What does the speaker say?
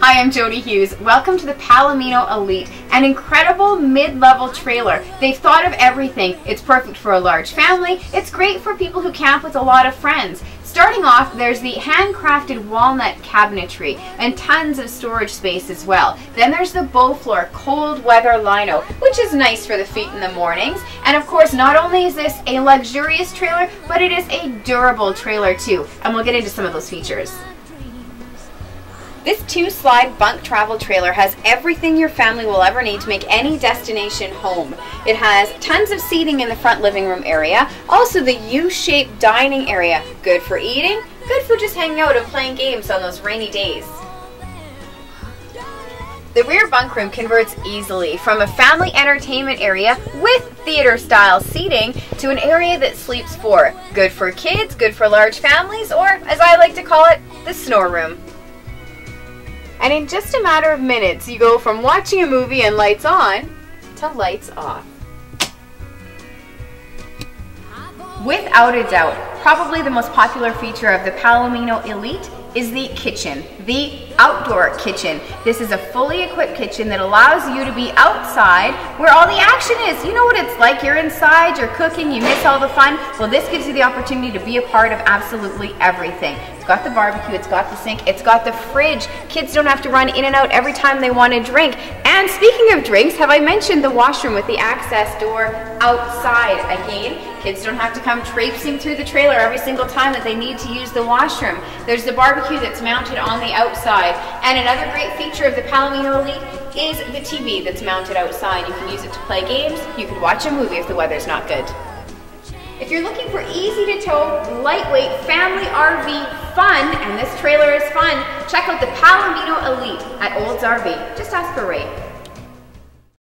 Hi, I'm Jody Hughes. Welcome to the Palomino Elite, an incredible mid-level trailer. They've thought of everything. It's perfect for a large family. It's great for people who camp with a lot of friends. Starting off, there's the handcrafted walnut cabinetry and tons of storage space as well. Then there's the Beauflor cold weather lino, which is nice for the feet in the mornings. And of course, not only is this a luxurious trailer, but it is a durable trailer too. And we'll get into some of those features. This two slide bunk travel trailer has everything your family will ever need to make any destination home. It has tons of seating in the front living room area, also the U-shaped dining area, good for eating, good for just hanging out and playing games on those rainy days. The rear bunk room converts easily from a family entertainment area with theater style seating to an area that sleeps four. Good for kids, good for large families, or as I like to call it, the snore room. And in just a matter of minutes, you go from watching a movie and lights on to lights off. Without a doubt, probably the most popular feature of the Palomino Elite is the kitchen, the outdoor kitchen. This is a fully equipped kitchen that allows you to be outside where all the action is. You know what it's like, you're inside, you're cooking, you miss all the fun. Well, this gives you the opportunity to be a part of absolutely everything. Got the barbecue, it's got the sink, it's got the fridge. Kids don't have to run in and out every time they want a drink. And speaking of drinks, have I mentioned the washroom with the access door outside? Again, kids don't have to come traipsing through the trailer every single time that they need to use the washroom. There's the barbecue that's mounted on the outside. And another great feature of the Palomino Elite is the TV that's mounted outside. You can use it to play games. You could watch a movie if the weather's not good. If you're looking for easy to tow, lightweight family RV fun, and this trailer is fun, check out the Palomino Elite at Olds RV. Just ask for Ray.